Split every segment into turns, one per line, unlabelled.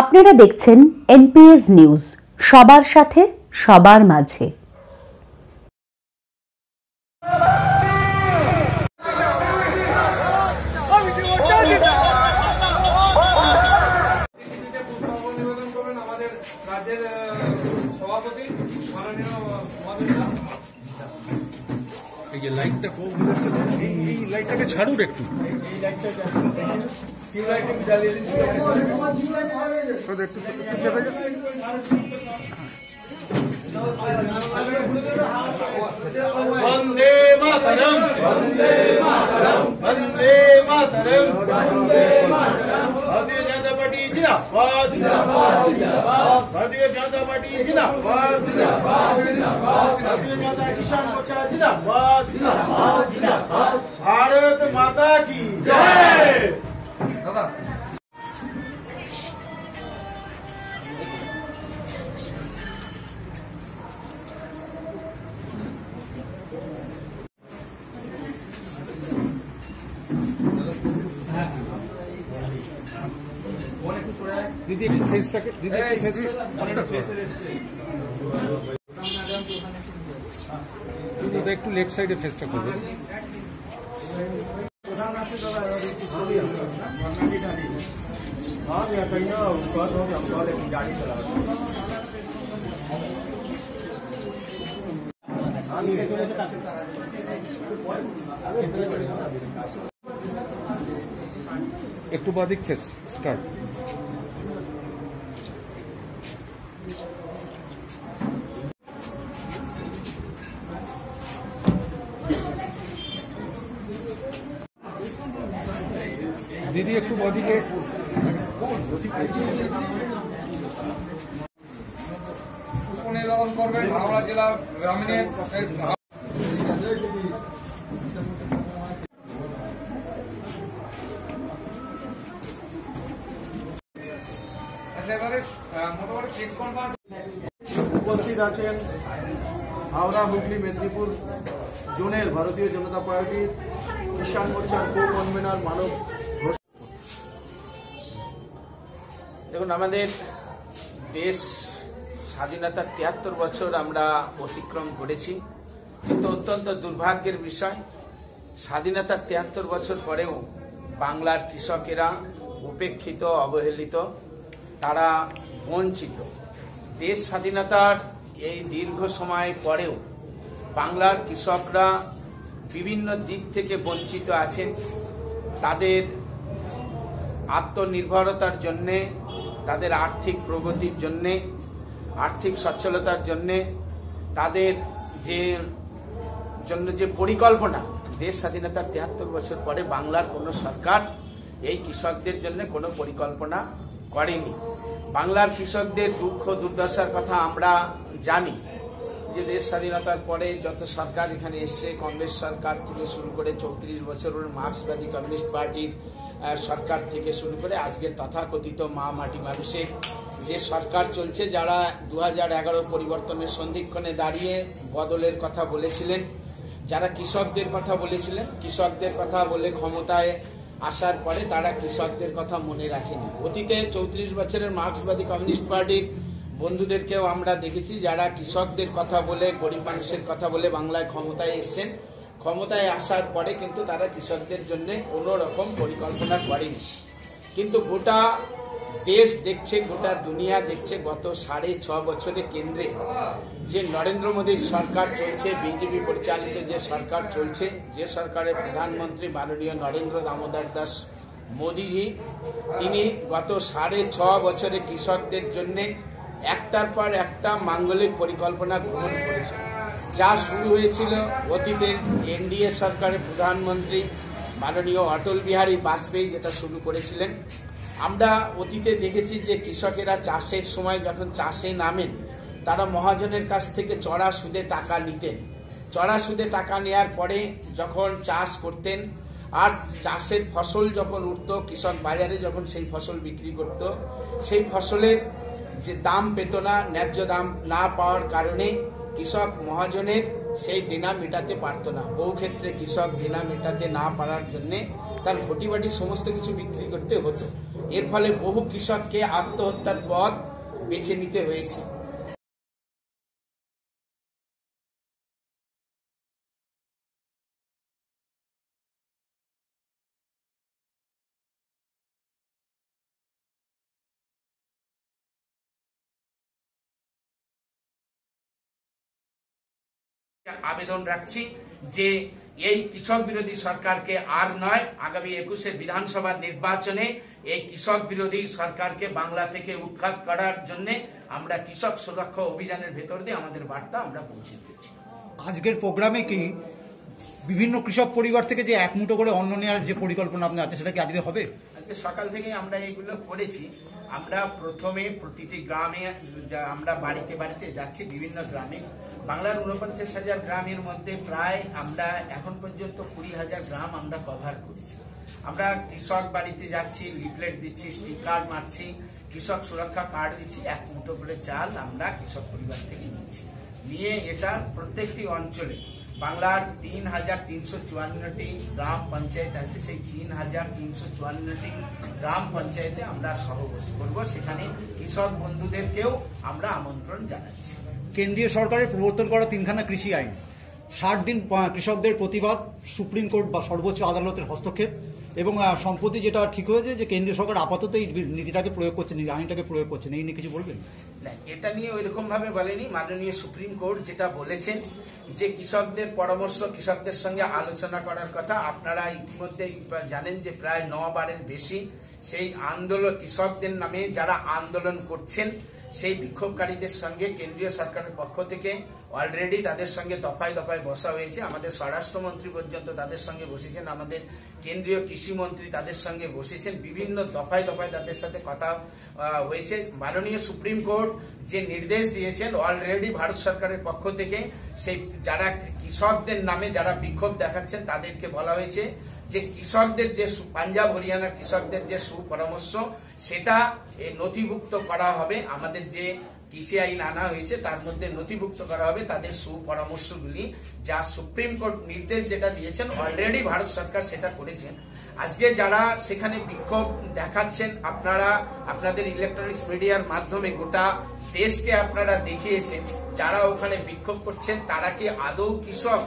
আপনারা দেখছেন NPS news, সবার সাথে, সবার মাঝে।
এই লাইটটা এই এই লাইটটাকে ছাড়ুন একটু।
Tube light Vande Mataram. Vande Mataram. Vande Mataram Vande Mataram Bharatiya Janata party जिंदाबाद। भारतीय जनता पार्टी जिंदाबाद। भारतीय जनता किसान मोर्चा जिंदाबाद। भारत माता की जय।
দিদি একটু লেফট সাইডে ফেসটা করবে একটু বাদিক ফেস স্টার্ট দিদি একটু বাদিকে
উপস্থিত আছেন হাওড়া হুগলি মেদিনীপুর জোনের ভারতীয় জনতা পার্টির কিষাণ মোর্চার কো কনভেনার মানব
দেখুন, আমাদের দেশ স্বাধীনতার তিয়াত্তর বছর আমরা অতিক্রম করেছি, কিন্তু অত্যন্ত দুর্ভাগ্যের বিষয়, স্বাধীনতার তিয়াত্তর বছর পরেও বাংলার কৃষকেরা উপেক্ষিত, অবহেলিত, তারা বঞ্চিত। দেশ স্বাধীনতার এই দীর্ঘ সময় পরেও বাংলার কৃষকরা বিভিন্ন দিক থেকে বঞ্চিত আছেন। তাদের আত্মনির্ভরতার জন্যে তাদের আর্থিক প্রগতির জন্যে, আর্থিক সচ্ছলতার জন্যে, তাদের যে জন্য যে পরিকল্পনা, দেশ স্বাধীনতার তিয়াত্তর বছর পরে বাংলার কোনো সরকার এই কৃষকদের জন্য কোনো পরিকল্পনা করেনি। বাংলার কৃষকদের দুঃখ, দুর্দশার কথা আমরা জানি যে দেশ স্বাধীনতার পরে যত সরকার এখানে এসছে, কংগ্রেস সরকার থেকে শুরু করে চৌত্রিশ বছরের মার্ক্সবাদী কমিউনিস্ট পার্টির সরকার থেকে শুরু করে আজকের তথাকথিত মা মাটি মানুষের যে সরকার চলছে, যারা দু হাজার এগারো পরিবর্তনের সন্ধিক্ষণে দাঁড়িয়ে বদলের কথা বলেছিলেন, যারা কৃষকদের কথা বলেছিলেন, কৃষকদের কথা বলে ক্ষমতায় আসার পরে তারা কৃষকদের কথা মনে রাখেনি। অতীতে চৌত্রিশ বছরের মার্ক্সবাদী কমিউনিস্ট পার্টির বন্ধুদেরকেও আমরা দেখেছি, যারা কৃষকদের কথা বলে, গরিব মানুষের কথা বলে বাংলায় ক্ষমতায় এসছেন ক্ষমতায় আসার পরে কিন্তু তারা কৃষকদের জন্য কোনো রকম পরিকল্পনা করেনি। কিন্তু গোটা দেশ দেখছে, গোটা দুনিয়া দেখছে, গত সাড়ে ছ বছরে কেন্দ্রে যে নরেন্দ্র মোদীর সরকার চলছে, বিজেপি পরিচালিত যে সরকার চলছে, যে সরকারের প্রধানমন্ত্রী মাননীয় নরেন্দ্র দামোদর দাস মোদীজি তিনি গত সাড়ে ছ বছরে কৃষকদের জন্য একটার পর একটা মাঙ্গলিক পরিকল্পনা গ্রহণ করেছে যা শুরু হয়েছিল অতীতের এনডিএ সরকারের প্রধানমন্ত্রী মাননীয় অটল বিহারী বাজপেয়ী যেটা শুরু করেছিলেন। আমরা অতীতে দেখেছি যে কৃষকেরা চাষের সময় যখন চাষে নামেন, তারা মহাজনের কাছ থেকে চড়া সুদে টাকা নিতেন। চড়া সুদে টাকা নেয়ার পরে যখন চাষ করতেন, আর চাষের ফসল যখন উঠত, কৃষক বাজারে যখন সেই ফসল বিক্রি করত, সেই ফসলের যে দাম পেত না, ন্যায্য দাম না পাওয়ার কারণে কৃষক মহাজনের সেই দেনা মেটাতে পারত না। বহু ক্ষেত্রে কৃষক দেনা মেটাতে না পারার জন্যে তার ঘটিবাটি সমস্ত কিছু বিক্রি করতে হতো। এর ফলে বহু কৃষককে আত্মহত্যার পথ বেছে নিতে হয়েছে। আবেদন রাখছি যে এই কৃষক বিরোধী সরকারকে আর নয়, আগামী একুশে বিধানসভা নির্বাচনে এই কৃষক বিরোধী সরকারকে বাংলা থেকে উৎখাত করার জন্য আমরা কৃষক সুরক্ষা অভিযানের ভেতর দিয়ে আমাদের বার্তা আমরা পৌঁছে দিচ্ছি।
আজকের প্রোগ্রামে কি বিভিন্ন কৃষক পরিবার থেকে যে এক মুঠো করে অন্ন নেওয়ার যে পরিকল্পনা আপনার আছে, সেটা কি আজকে হবে?
আজকে সকাল থেকে আমরা এগুলো করেছি। আমরা প্রথমে প্রতিটি গ্রামে আমরা বাড়িতে বাড়িতে যাচ্ছি বিভিন্ন গ্রামে। বাংলার উনপঞ্চাশ হাজার গ্রামের মধ্যে প্রায় আমরা এখন পর্যন্ত কুড়ি হাজার গ্রাম আমরা কভার করেছি। আমরা কৃষক বাড়িতে যাচ্ছি লিফলেট দিচ্ছি স্টিকার মারছি, কৃষক সুরক্ষা কার্ড দিচ্ছি, এক মুঠো করে চাল আমরা কৃষক পরিবার থেকে নিচ্ছি। নিয়ে এটা প্রত্যেকটি অঞ্চলে বাংলার তিন হাজার তিনশো চুয়ান্নটি গ্রাম পঞ্চায়েত আছে। সেই তিন হাজার তিনশো চুয়ান্নটি গ্রাম পঞ্চায়েতে আমরা সহবাস করব। সেখানে কৃষক বন্ধুদেরকেও আমরা আমন্ত্রণ জানাচ্ছি।
কেন্দ্রীয় সরকারের প্রবর্তন করা তিনখানা কৃষি আইন। ষাট দিন কৃষকদের প্রতিবাদ, সুপ্রিম কোর্ট বা সর্বোচ্চ আদালতের হস্তক্ষেপ এবং সম্প্রতি যেটা ঠিক হয়েছে যে কেন্দ্রীয় সরকার আপাতত এই নীতিটাকে প্রয়োগ করছেন, এই আইনটাকে প্রয়োগ করছেন, এই নিয়ে কিছু বলবেন?
না, এটা নিয়ে ওইরকম ভাবে বলেনি। মাননীয় সুপ্রিম কোর্ট যেটা বলেছেন যে কৃষকদের পরামর্শ কৃষকদের সঙ্গে আলোচনা করার কথা আপনারা ইতিমধ্যে জানেন যে প্রায় নবারের বারের বেশি সেই আন্দোলন কৃষকদের নামে যারা আন্দোলন করছেন সেই বিক্ষোভকারীদের সঙ্গে কেন্দ্রীয় সরকারের পক্ষ থেকে অলরেডি তাদের সঙ্গে দফায় দফায় বসা হয়েছে। আমাদের স্বরাষ্ট্রমন্ত্রী পর্যন্ত তাদের সঙ্গে বসেছেন। আমাদের কেন্দ্রীয় কৃষি মন্ত্রী তাদের সঙ্গে বসেছেন। বিভিন্ন দফায় দফায় তাদের সাথে কথা হয়েছে। মাননীয় সুপ্রিম কোর্ট যে নির্দেশ দিয়েছেন অলরেডি ভারত সরকারের পক্ষ থেকে সেই যারা কৃষকদের নামে যারা বিক্ষোভ দেখাচ্ছেন, তাদেরকে বলা হয়েছে যে কৃষকদের যে পাঞ্জাব, হরিয়ানার কৃষকদের যে সুপরামর্শ সেটা নথিভুক্ত করা হবে। আমাদের যে কৃষি আইন আনা হয়েছে, তার মধ্যে নথিভুক্ত করা হবে তাদের সুপরামর্শগুলি। যা সুপ্রিম কোর্ট নির্দেশ যেটা দিয়েছেন অলরেডি ভারত সরকার সেটা করেছেন। আজকে যারা সেখানে বিক্ষোভ দেখাচ্ছেন, আপনারা, আপনাদের ইলেকট্রনিক্স মিডিয়ার মাধ্যমে গোটা দেশকে আপনারা দেখিয়েছেন, যারা ওখানে বিক্ষোভ করছেন, তারা কি আদৌ কৃষক,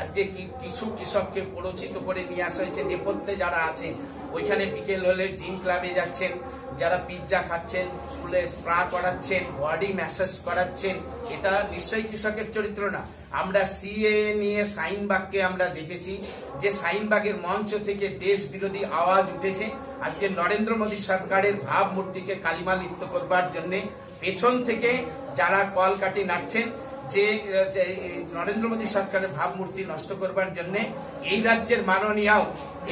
আজকে কিছু কৃষককে পরিচিত করে নিয়ে আসা হয়েছে? নেপথ্যে যারা আছেন, ওইখানে বিকেল হলে জিম ক্লাবে যাচ্ছেন যারা পিৎজা খাচ্ছেন, চুলে স্প্রা করাচ্ছেন বডি ম্যাসাজ করাচ্ছেন, এটা নিশ্চয়ই কৃষকের চরিত্র না। আমরা সিএ নিয়ে শাহিনবাগকে আমরা দেখেছি, যে শাহিনবাগের মঞ্চ থেকে দেশ বিরোধী আওয়াজ উঠেছে। আজকে নরেন্দ্র মোদী সরকারের ভাবমূর্তিকে কালিমা লিপ্ত করবার জন্য পেছন থেকে যারা কলকাটি নাড়ছেন, যে যে নরেন্দ্র মোদী সরকারের ভাবমূর্তি নষ্ট করবার জন্য এই রাজ্যের মাননীয়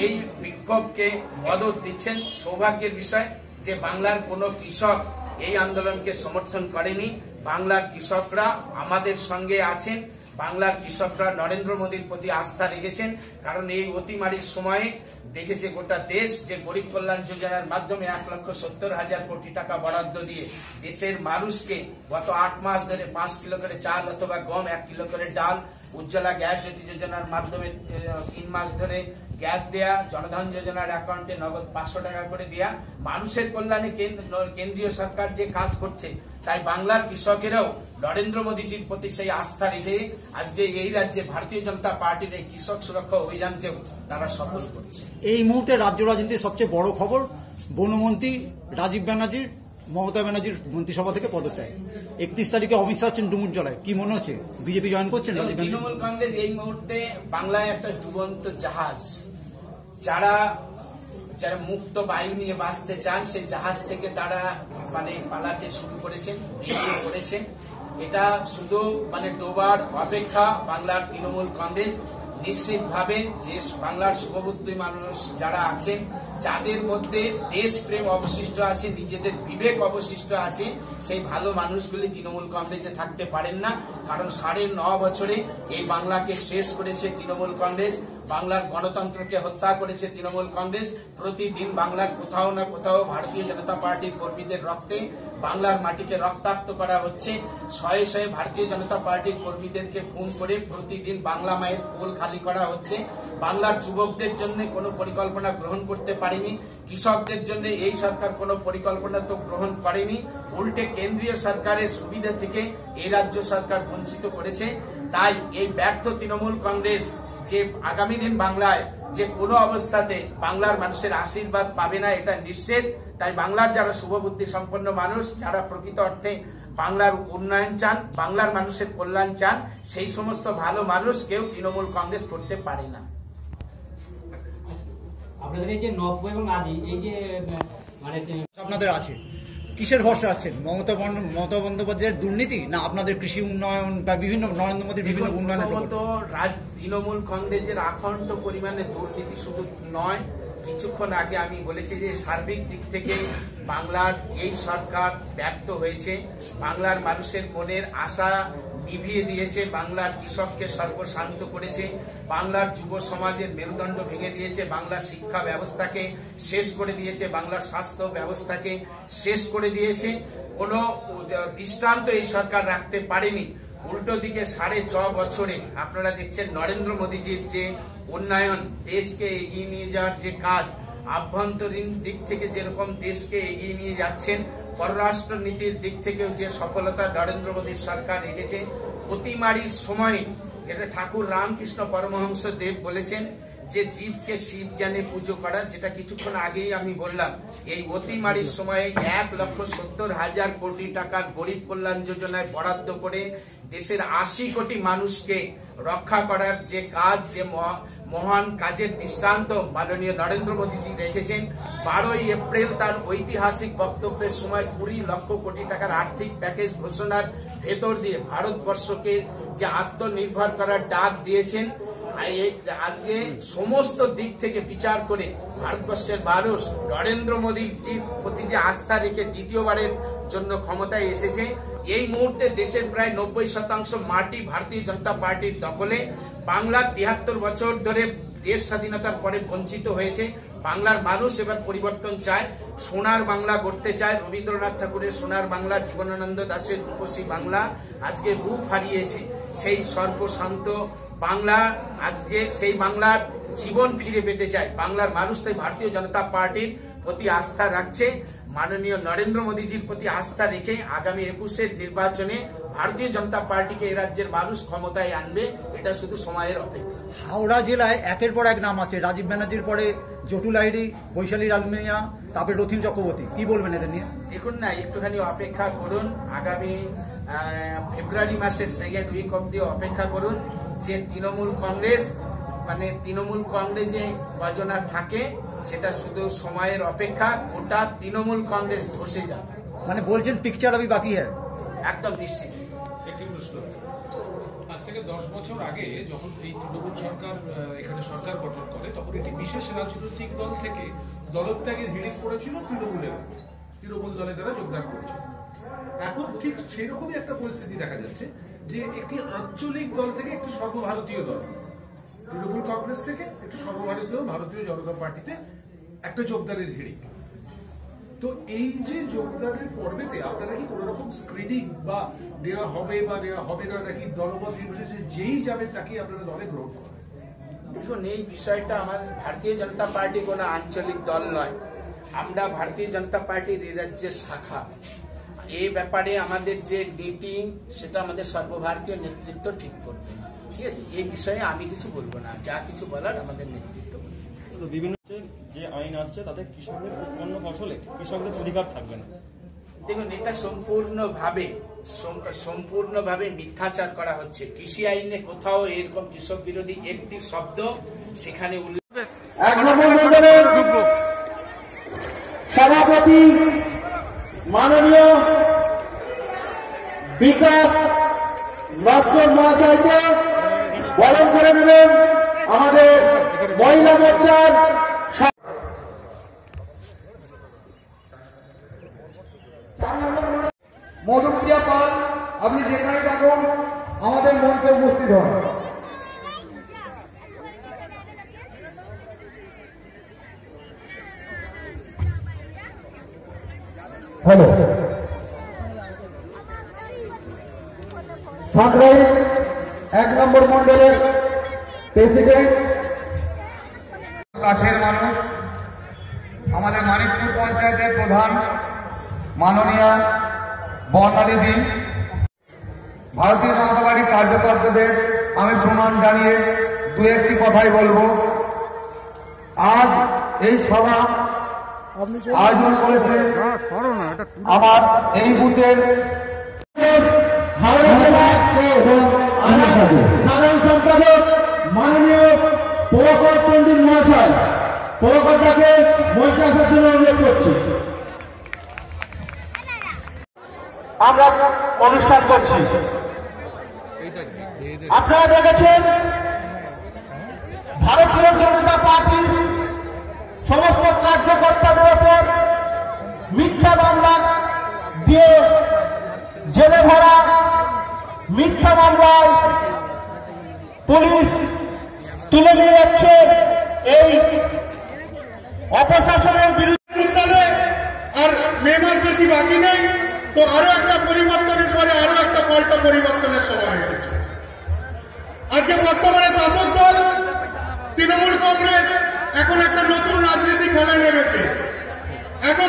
এই বিক্ষোভকে মদত দিচ্ছেন। সৌভাগ্যের বিষয় যে বাংলার কোনো কৃষক এই আন্দোলনকে সমর্থন করেনি, বাংলার কৃষকরা আমাদের সঙ্গে আছেন, বাংলার কৃষকরা নরেন্দ্র মোদীর প্রতি আস্থা রেখেছেন, কারণ এই অতিমারির সময়ে দেখেছে গোটা দেশ যে গরিব কল্যাণ যোজনার মাধ্যমে এক লক্ষ সত্তর হাজার কোটি টাকা বরাদ্দ দিয়ে দেশের মানুষকে গত আট মাস ধরে পাঁচ কিলো করে চাল অথবা গম, এক কিলো করে ডাল, উজ্জ্বলা গ্যাস যোজনার মাধ্যমে তিন মাস ধরে গ্যাস দেয়া, জনধন যোজনার অ্যাকাউন্টে নগদ পাঁচশো টাকা করে দেয়া। মানুষের কল্যাণে কেন্দ্র- কেন্দ্রীয় সরকার যে কাজ করছে, তাই বাংলার কৃষকেরাও নরেন্দ্র মোদীজির প্রতি সেই আস্থা রেখে আজকে এই রাজ্যে ভারতীয় জনতা পার্টির এই কৃষক সুরক্ষা অভিযানকেও তারা সফল করছে।
এই মুহূর্তে রাজ্য রাজনীতির সবচেয়ে বড় খবর, বনমন্ত্রী রাজীব ব্যানার্জির, মমতা ব্যানার্জির মন্ত্রিসভা থেকে পদত্যাগ। একত্রিশ তারিখে অমিত শাহ আছেন ডুমুর জলায়। কি মনে হচ্ছে? বিজেপি জয়েন করছেন
তৃণমূল কংগ্রেস এই মুহূর্তে বাংলায় একটা ডুবন্ত জাহাজ। যারা যারা মুক্ত বায়ু নিয়ে বাঁচতে চান সেই জাহাজ থেকে তারা মানে পালাতে শুরু করেছেন বেরিয়ে পড়েছেন। এটা শুধু মানে ডোবার অপেক্ষা বাংলার তৃণমূল কংগ্রেস। নিশ্চিতভাবে যে বাংলার শুভবুদ্ধি মানুষ যারা আছেন, যাদের মধ্যে দেশপ্রেম অবশিষ্ট আছে, নিজেদের বিবেক অবশিষ্ট আছে, সেই ভালো মানুষগুলি তৃণমূল কংগ্রেসে থাকতে পারেন না। কারণ সাড়ে ন বছরে এই বাংলাকে শেষ করেছে তৃণমূল কংগ্রেস। বাংলার গণতন্ত্রকে হত্যা করেছে তৃণমূল কংগ্রেস। প্রতিদিন বাংলার কোথাও না কোথাও ভারতীয় জনতা পার্টির কর্মীদের রক্তে বাংলার মাটিকে রক্তাক্ত করা হচ্ছে। শয়ে শয়ে ভারতীয় জনতা পার্টির কর্মীদেরকে খুন করে প্রতিদিন বাংলা মায়ের কোল খালি করা হচ্ছে। বাংলার যুবকদের জন্য কোনো পরিকল্পনা গ্রহণ করতে পারেনি। কৃষকদের জন্য এই সরকার কোনো পরিকল্পনা তো গ্রহণ করেনি। উল্টে কেন্দ্রীয় সরকারের সুবিধা থেকে এই রাজ্য সরকার বঞ্চিত করেছে। তাই এই ব্যর্থ তৃণমূল কংগ্রেস যে আগামী দিন বাংলায় যে কোনো অবস্থাতে বাংলার মানুষের আশীর্বাদ পাবে না এটা নিশ্চিত। তাই বাংলার যারা শুভবুদ্ধি সম্পন্ন মানুষ যারা প্রকৃত অর্থে বাংলার উন্নয়ন চান বাংলার মানুষের কল্যাণ চান সেই সমস্ত ভালো মানুষ কেউ তৃণমূল কংগ্রেস করতে পারে না।
আপনাদের এই যে নব্য এবং আদি এই যে মানে
আপনাদের আছে। কিসের ভরসা আছেন মমতা মমতা বন্দ্যোপাধ্যায়ের দুর্নীতি না আপনাদের কৃষি উন্নয়ন বা বিভিন্ন নরেন্দ্র মোদীর বিভিন্ন
উন্নয়ন তৃণমূল কংগ্রেসের আখণ্ড পরিমাণে দুর্নীতি শুধু নয় কিছুক্ষণ আগে আমি বলেছি যে সার্বিক দিক থেকে বাংলার এই সরকার ব্যর্থ হয়েছে। বাংলার মানুষের মনের আশা নিভিয়ে দিয়েছে, বাংলার কৃষককে সর্বশান্ত করেছে, বাংলার যুব সমাজের মেরুদণ্ড ভেঙে দিয়েছে, বাংলার শিক্ষা ব্যবস্থাকে শেষ করে দিয়েছে, বাংলার স্বাস্থ্য ব্যবস্থাকে শেষ করে দিয়েছে। কোনো দৃষ্টান্ত এই সরকার রাখতে পারেনি। উল্টো দিকে সাড়ে ছ বছরে আপনারা দেখছেন নরেন্দ্র মোদীজির যে উন্নয়ন, দেশকে এগিয়ে নিয়ে যাওয়ার যে কাজ, আভ্যন্তরীণ দিক থেকে যেরকম দেশকে এগিয়ে নিয়ে যাচ্ছেন পররাষ্ট্র নীতির দিক থেকেও যে সফলতা নরেন্দ্র মোদীর সরকার রেখেছে অতিমারির সময় যেটা ঠাকুর রামকৃষ্ণ পরমহংস দেব বলেছেন যে জীবকে শিব জ্ঞানে পুজো করা, যেটা কিছুক্ষণ আগেই আমি বললাম, এই অতিমারির সময়ে এক লক্ষ সত্তর হাজার কোটি টাকার গরিব কল্যাণ যোজনায় বরাদ্দ করে দেশের আশি কোটি মানুষকে রক্ষা করার যে কাজ, যে মহা- মহান কাজের দৃষ্টান্ত মাননীয় নরেন্দ্র মোদীজি রেখেছেন, বারোই এপ্রিল তার ঐতিহাসিক বক্তব্যের সময় কুড়ি লক্ষ কোটি টাকার আর্থিক প্যাকেজ ঘোষণার ভেতর দিয়ে ভারতবর্ষকে যে আত্মনির্ভর করার ডাক দিয়েছেন আজকে সমস্ত দিক থেকে বিচার করে ভারতবর্ষের মানুষ নরেন্দ্র মোদীজির প্রতি যে আস্থা রেখে দ্বিতীয়বারের জন্য ক্ষমতায় এসেছে এই মুহূর্তে দেশের প্রায় নব্বই শতাংশ মাটি ভারতীয় জনতা পার্টির দখলে। বাংলা তিয়াত্তর বছর ধরে দেশ স্বাধীনতার পরে বঞ্চিত হয়েছে। বাংলার মানুষ এবার পরিবর্তন চায়, সোনার বাংলা গড়তে চায়। রবীন্দ্রনাথ ঠাকুরের সোনার বাংলা, জীবনানন্দ দাশের রূপসী বাংলা আজকে রূপ হারিয়েছে। সেই সর্বশান্ত বাংলা আজকে, সেই বাংলার জীবন ফিরে পেতে চায়। বাংলার মানুষ তাই ভারতীয় জনতা পার্টির প্রতি আস্থা রাখছে। মাননীয় নরেন্দ্র মোদীজির প্রতি আস্থা রেখে আগামী একুশের নির্বাচনে ভারতীয় জনতা পার্টিকে এই রাজ্যের মানুষ ক্ষমতায় আনবে এটা শুধু সময়ের অপেক্ষা।
হাওড়া জেলায় একের পর এক নাম আছে। রাজীব ব্যানার্জির পরে জটু লাইরি বৈশালী রাজমিয়া তারপরে রথিন চক্রবর্তী। কি বলবেন এদের নিয়ে?
দেখুন না একটুখানি অপেক্ষা করুন। আগামী ফেব্রুয়ারি মাসের সেকেন্ড উইক অব্দি অপেক্ষা করুন যে তৃণমূল কংগ্রেস মানে তৃণমূল কংগ্রেসে কজনা থাকে সেটা শুধু সময়ের অপেক্ষা ওটা তৃণমূল কংগ্রেস ধসে যাবে।
মানে বলছেন পিকচার আবি বাকি হ্যাঁ।
একদম নিশ্চিত।
আজ থেকে দশ বছর আগে যখন এই তৃণমূল সরকার এখানে সরকার গঠন করে তখন একটি বিশেষ রাজনৈতিক দল থেকে দলত্যাগের হিড়িক পড়েছিল তৃণমূলের। তৃণমূল দলে তারা যোগদান করেছিল। এখন ঠিক সেই রকমই একটা পরিস্থিতি দেখা যাচ্ছে যে একটি আঞ্চলিক দল থেকে একটি সর্বভারতীয় দল। তৃণমূল কংগ্রেস থেকে একটি সর্বভারতীয় ভারতীয় জনতা পার্টিতে একটা যোগদানের হিড়িক তো এই যে যোগদানের পর্বেতে আপনারা কি কোন রকম স্ক্রিনিং বা নেওয়া হবে বা নেওয়া হবে না নাকি দলমত নির্বিশেষে যেই যাবে তাকে আপনারা দলে গ্রহণ করবেন
দেখুন, এই বিষয়টা আমাদের ভারতীয় জনতা পার্টি কোনো আঞ্চলিক দল নয়। আমরা ভারতীয় জনতা পার্টির এই রাজ্যের শাখা। এই ব্যাপারে আমাদের যে নীতি সেটা আমাদের সর্বভারতীয় নেতৃত্ব ঠিক করবে। ঠিক আছে? এই বিষয়ে আমি কিছু বলব না। যা কিছু বলার আমাদের নেতৃত্ব
তো বিভিন্ন যে আইন আসছে তাতে কৃষকদের উৎপন্ন ফসলে কৃষকদের অধিকার থাকবে না।
দেখুন এটা সম্পূর্ণভাবে সম্পূর্ণভাবে মিথ্যাচার করা হচ্ছে। কৃষি আইনে কোথাও এরকম কৃষক বিরোধী একটি শব্দ সেখানে উল্লেখ
বিকাশ মাধ্যম মহাশয়কে বরণ করে নেবেন আমাদের মহিলা মোর্চার
মধুপ্রিয়া পাল আপনি যেখানে থাকুন আমাদের মঞ্চে উপস্থিত হন।
হ্যালো। সাঁকরাই এক নম্বর মন্ডলের প্রেসিডেন্ট।
কাছের মানুষ আমাদের মানিকপুর পঞ্চায়েতের প্রধান মাননীয় বর্ণালী ভারতীয় জনতা পার্টির কার্যকর্তাদের আমি প্রমাণ জানিয়ে দু একটি কথাই বলব। আজ এই সভা আয়োজন করেছে আমার এই বুথের
জেলা সাধারণ সম্পাদক মাননীয় মহাশয়। মঞ্চে আসার জন্য অনুরোধ করছি। আমরা অনুষ্ঠান করছি। আপনারা দেখেছেন, ভারতীয় জনতা পার্টির সমস্ত কার্যকর্তাদের ওপর মিথ্যা মামলা দিয়ে জেলে ভরা মিথ্যা মামলায় পুলিশ তুলে নিয়ে যাচ্ছে এই অপশাসনের বিরুদ্ধে।
সালে আর মে মাস বেশি বাকি নেই, তো আরও একটা পরিবর্তনের পরে আরও একটা পাল্টা পরিবর্তনের সময় এসেছে। আজকে বর্তমানে শাসক দল, তৃণমূল কংগ্রেস, এখন একটা নতুন রাজনীতি খেলে নেমেছে। এখন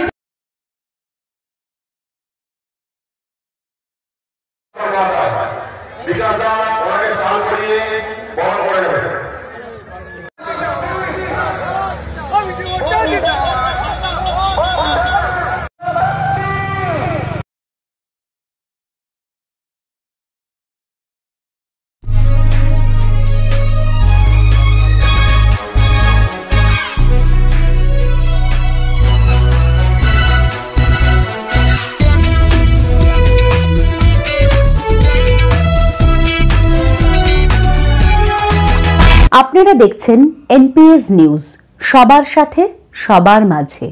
দেখছেন এনপিএস নিউজ সবার সাথে সবার মাঝে।